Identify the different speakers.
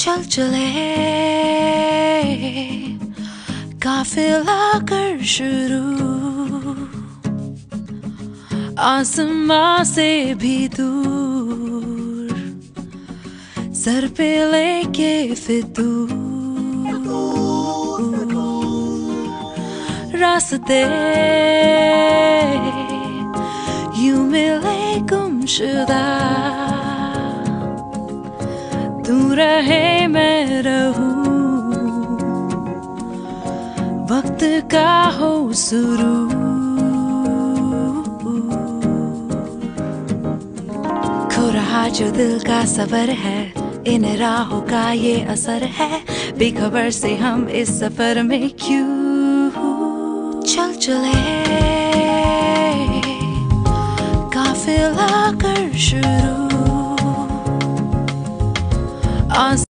Speaker 1: Chalchale Kafila kar shuru आसमां से भी दूर सर पे लेके फितूर रास्ते यूं मिले गुमशुदा तू रहे मैं रहूँ। वक्त का हो शुरू खो जो दिल का सबर है, इन राहों का ये असर है। बेखबर से हम इस सफ़र में क्यों चल चले। काफिला कर शुरू। us.